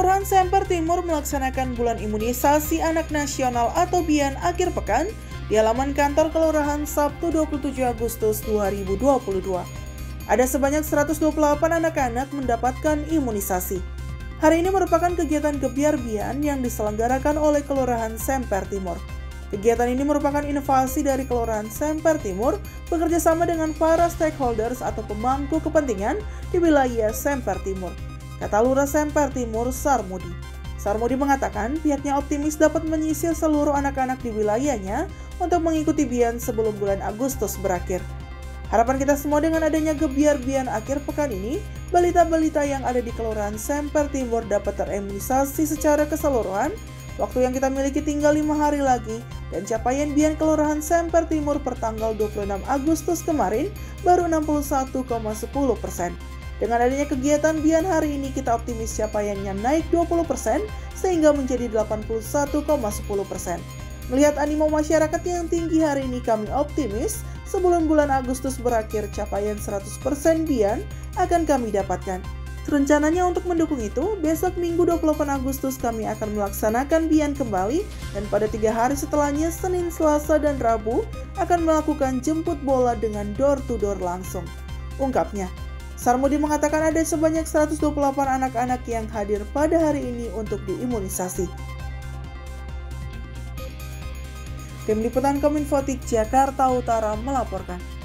Semper Timur melaksanakan bulan imunisasi anak nasional atau BIAN akhir pekan di halaman kantor kelurahan Sabtu 27 Agustus 2022. Ada sebanyak 128 anak-anak mendapatkan imunisasi. Hari ini merupakan kegiatan gebiar BIAN yang diselenggarakan oleh Kelurahan Semper Timur. Kegiatan ini merupakan inovasi dari Kelurahan Semper Timur bekerja sama dengan para stakeholders atau pemangku kepentingan di wilayah Semper Timur kata Lurah Semper Timur Sarmudi. Sarmudi mengatakan pihaknya optimis dapat menyisir seluruh anak-anak di wilayahnya untuk mengikuti Bian sebelum bulan Agustus berakhir. Harapan kita semua dengan adanya gebiar Bian akhir pekan ini, balita-balita yang ada di Kelurahan Semper Timur dapat terimunisasi secara keseluruhan. Waktu yang kita miliki tinggal lima hari lagi, dan capaian Bian Kelurahan Semper Timur pertanggal 26 Agustus kemarin baru 61,10 persen. Dengan adanya kegiatan Bian hari ini kita optimis capaiannya naik 20% sehingga menjadi 81,10%. Melihat animo masyarakat yang tinggi hari ini kami optimis sebelum bulan Agustus berakhir capaian 100% Bian akan kami dapatkan. Rencananya untuk mendukung itu, besok Minggu 28 Agustus kami akan melaksanakan Bian kembali dan pada tiga hari setelahnya Senin, Selasa, dan Rabu akan melakukan jemput bola dengan door-to-door -door langsung. Ungkapnya, Sarmudi mengatakan ada sebanyak 128 anak-anak yang hadir pada hari ini untuk diimunisasi. Tim Liputan Kominfotik Jakarta Utara melaporkan.